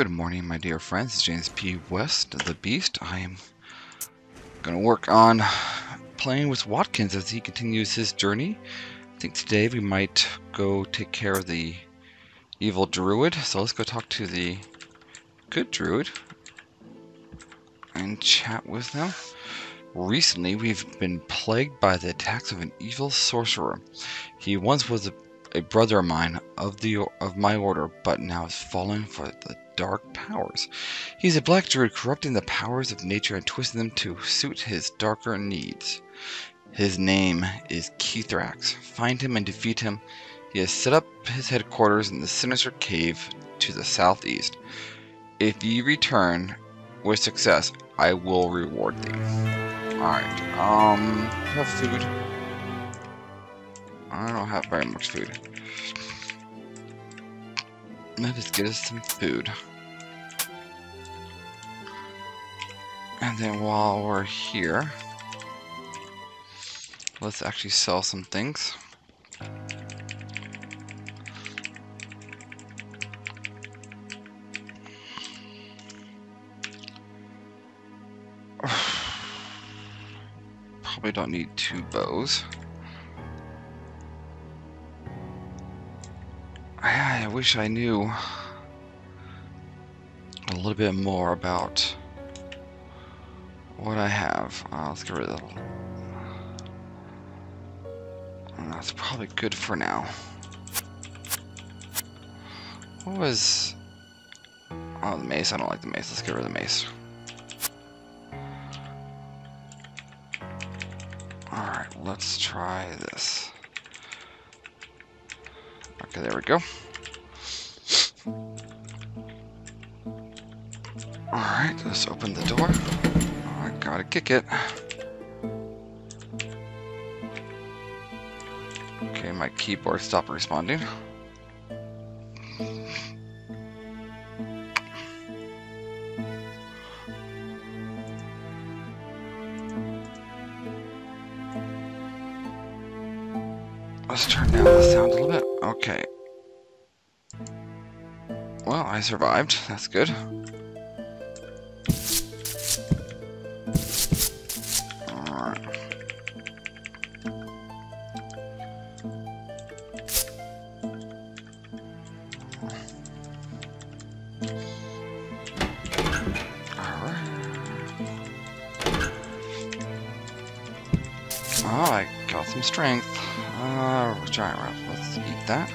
Good morning, my dear friends. It's James P. West, the Beast. I am going to work on playing with Watkins as he continues his journey. I think today we might go take care of the evil druid. So let's go talk to the good druid and chat with them. Recently, we've been plagued by the attacks of an evil sorcerer. He once was a, a brother of mine of the of my order, but now is fallen for the dark powers. He's a black druid corrupting the powers of nature and twisting them to suit his darker needs. His name is Keethrax. Find him and defeat him. He has set up his headquarters in the sinister cave to the southeast. If ye return with success, I will reward thee. Alright, um, have food. I don't have very much food. Let us get us some food. And then while we're here, let's actually sell some things. Probably don't need two bows. Wish I knew a little bit more about what I have. Uh, let's get rid of that. That's probably good for now. What was... Oh, the mace. I don't like the mace. Let's get rid of the mace. Alright, let's try this. Okay, there we go. Alright, let's open the door. I gotta kick it. Okay, my keyboard stopped responding. Let's turn down the sound a little bit. Okay. Well, I survived. That's good. Oh, I got some strength. Uh, giant wrap. Let's eat that.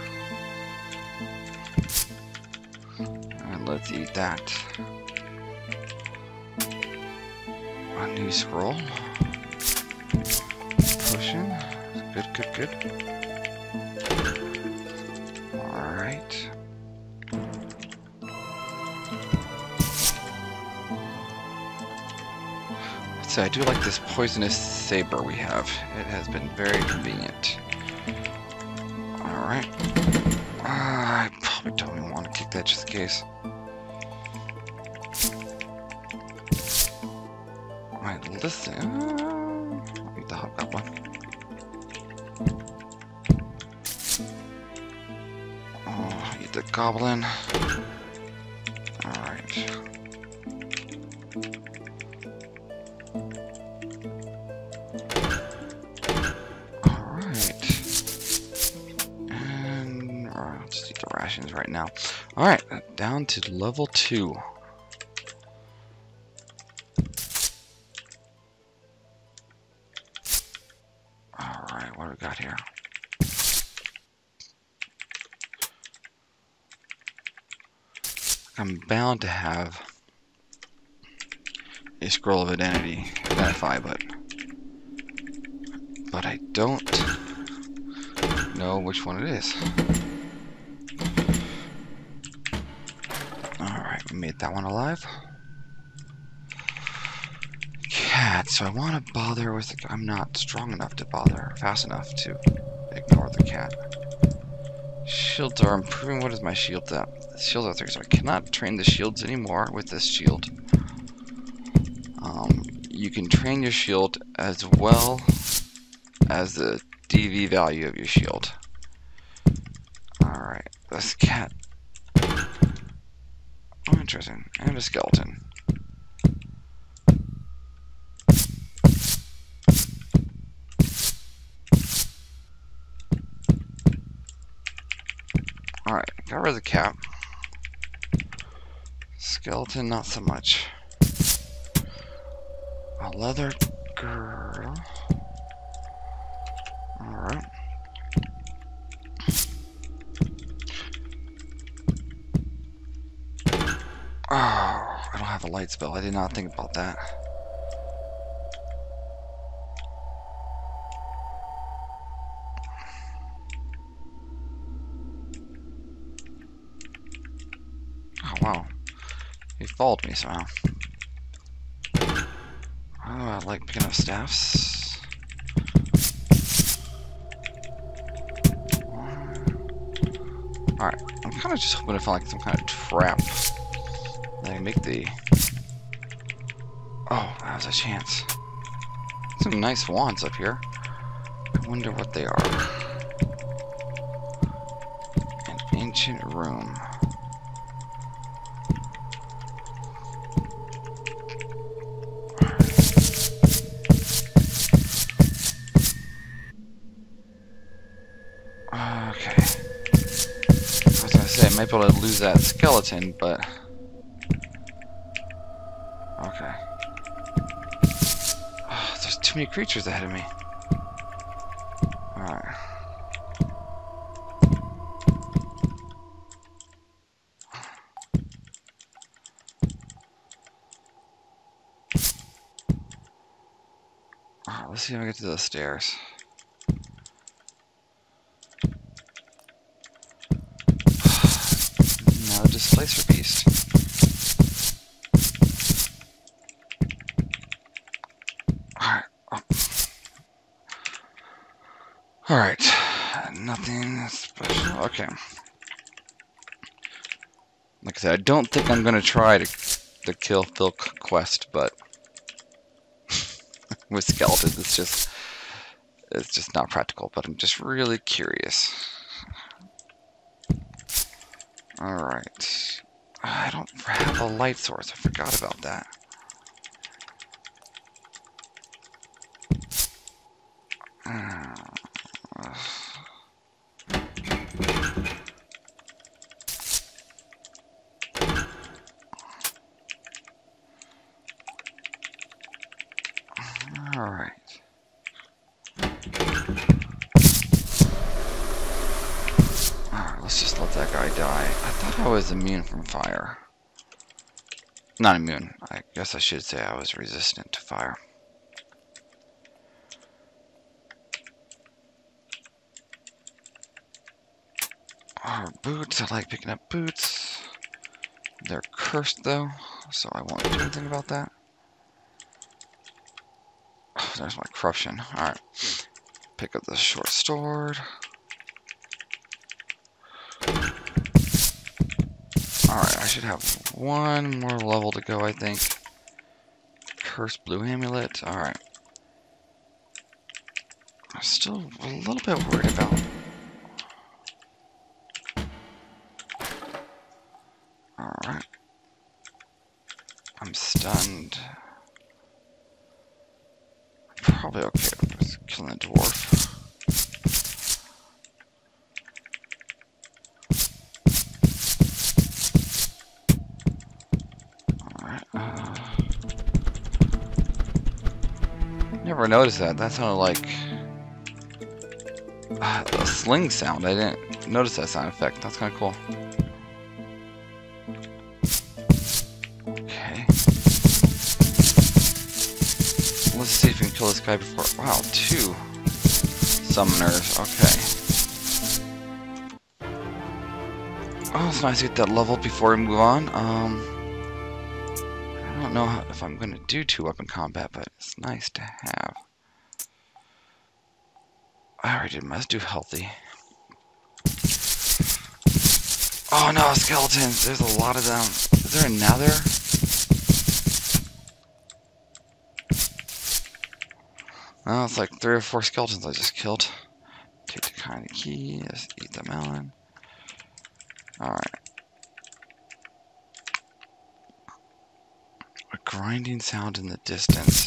And let's eat that. A new scroll. Potion. Good, good, good. Alright. So I do like this poisonous saber we have. It has been very convenient. Alright. Uh, I probably don't even want to kick that just in case. Alright, listen. I'll eat the hobgoblin. Oh, eat the goblin. Right now. Alright, down to level 2. Alright, what do we got here? I'm bound to have a scroll of identity, identify, but but I don't know which one it is. Alright, we made that one alive. Cat, so I want to bother with I'm not strong enough to bother, fast enough to ignore the cat. Shields are improving. What is my shield at? Shields are 3, so I cannot train the shields anymore with this shield. Um, you can train your shield as well as the DV value of your shield. Alright, this cat Oh, interesting. And a skeleton. Alright, got rid of the cap. Skeleton, not so much. A leather girl. Alright. Oh, I don't have a light spell. I did not think about that. Oh, wow. He followed me somehow. Oh, I like picking up staffs. Alright, I'm kind of just hoping to find like some kind of trap that I make the... Oh, that was a chance. Some nice wands up here. I wonder what they are. An ancient room. Okay. I was gonna say, I might be able to lose that skeleton, but... too many creatures ahead of me. Alright. Alright, let's see if I get to the stairs. Now displacer beast. Alright. Oh. Alright. Nothing special. Okay. Like I said, I don't think I'm gonna try to to kill Phil Quest, but with skeletons, it's just it's just not practical. But I'm just really curious. Alright. I don't have a light source. I forgot about that. Uh, Alright. Alright, let's just let that guy die. I thought I was immune from fire. Not immune. I guess I should say I was resistant to fire. Oh, boots. I like picking up boots. They're cursed though, so I won't do anything about that. Oh, there's my corruption. Alright. Pick up the short sword. Alright, I should have one more level to go, I think. Cursed blue amulet. Alright. I'm still a little bit worried about. Alright. I'm stunned. Probably okay with killing the dwarf. Never noticed that. That sounded like uh, a sling sound. I didn't notice that sound effect. That's kind of cool. Okay. Let's see if we can kill this guy before. Wow, two summoners. Okay. Oh, it's nice to get that level before we move on. Um, don't know how, if I'm going to do two weapon combat, but it's nice to have. I already did. Let's do healthy. Oh no, skeletons! There's a lot of them. Is there another? Oh, it's like three or four skeletons I just killed. Take the kind of key, just eat the melon. Alright. Grinding sound in the distance.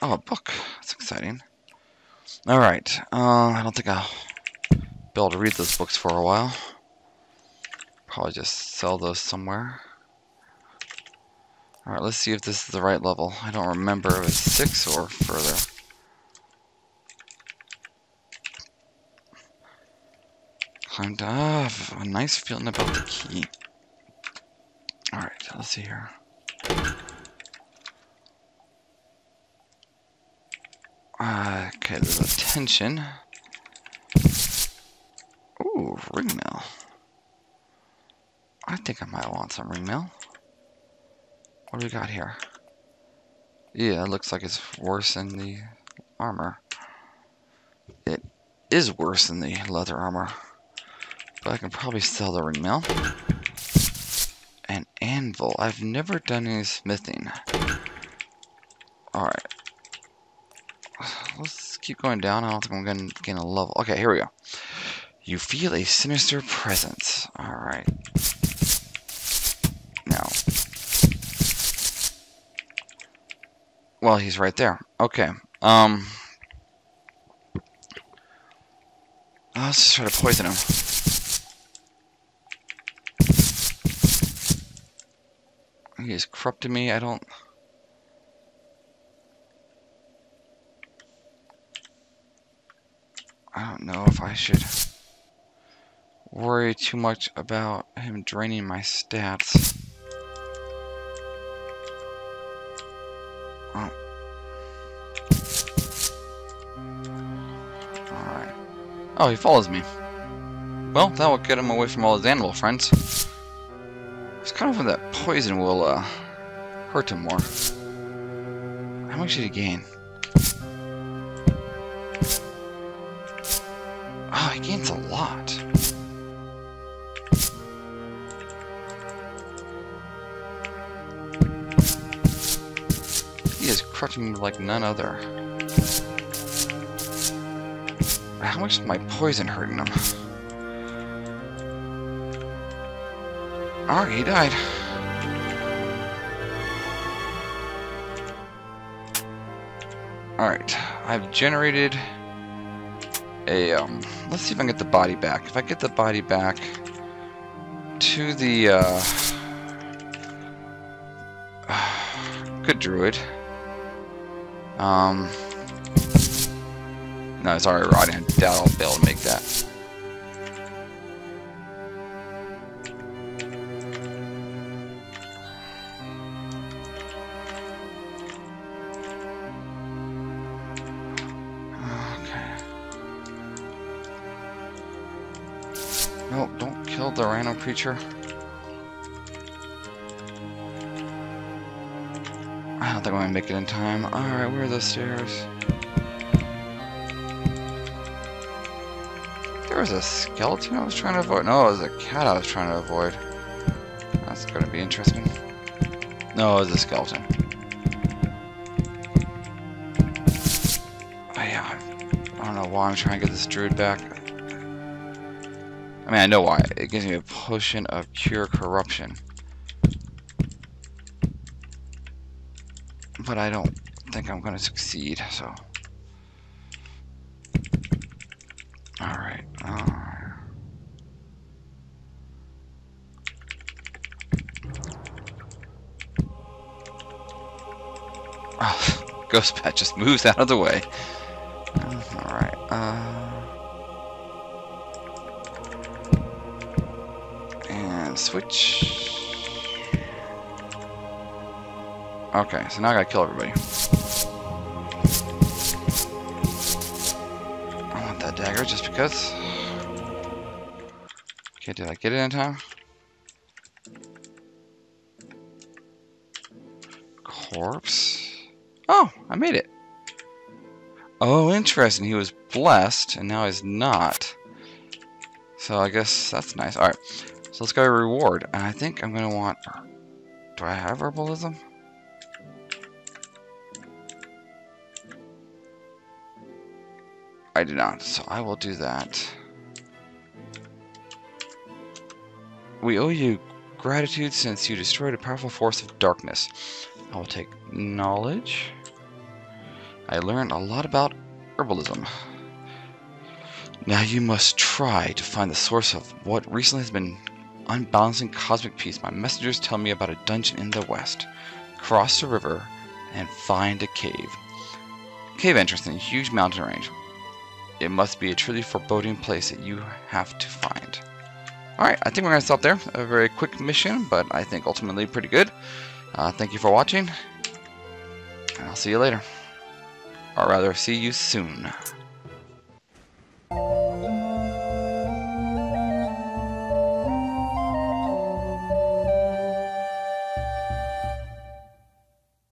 Oh, a book. That's exciting. Alright, uh, I don't think I'll be able to read those books for a while. Probably just sell those somewhere. Alright, let's see if this is the right level. I don't remember if it's 6 or further. Climbed up. A nice feeling about the key. Alright, let's see here. Uh, okay, there's a tension. Ooh, ring mail. I think I might want some ring mail. What do we got here? Yeah, it looks like it's worse than the armor. It is worse than the leather armor. But I can probably sell the ring mail. An anvil. I've never done any smithing. Alright. Let's keep going down. I don't think I'm going to gain a level. Okay, here we go. You feel a sinister presence. Alright. Now. Well, he's right there. Okay. Um. Let's just try to poison him. He is corrupting me. I don't... I don't know if I should worry too much about him draining my stats. Oh. Alright. Oh, he follows me. Well, that will get him away from all his animal friends. Kind of when that poison will uh, hurt him more. How much did he gain? Oh, he gains a lot. He is crushing me like none other. How much is my poison hurting him? Alright, he died. Alright, I've generated a, um, let's see if I can get the body back. If I get the body back to the, uh, good druid. Um, no, it's rotting. I doubt I'll be able to make that. I don't think I'm gonna make it in time. Alright, where are the stairs? There was a skeleton I was trying to avoid. No, it was a cat I was trying to avoid. That's gonna be interesting. No, it was a skeleton. Oh, yeah, I don't know why I'm trying to get this druid back. I mean, I know why. It gives me a potion of cure corruption. But I don't think I'm going to succeed, so... Alright. Uh... Oh, Ghost Pat just moves out of the way. Switch. Okay, so now I gotta kill everybody. I want that dagger just because. Okay, did I get it in time? Corpse. Oh, I made it. Oh, interesting. He was blessed, and now he's not. So I guess that's nice. Alright. So let's go reward. And I think I'm going to want... Do I have herbalism? I do not, so I will do that. We owe you gratitude since you destroyed a powerful force of darkness. I will take knowledge. I learned a lot about herbalism. Now you must try to find the source of what recently has been unbalancing cosmic peace. My messengers tell me about a dungeon in the west. Cross the river and find a cave. Cave entrance in a huge mountain range. It must be a truly foreboding place that you have to find. Alright, I think we're going to stop there. A very quick mission, but I think ultimately pretty good. Uh, thank you for watching, and I'll see you later. Or rather, see you soon.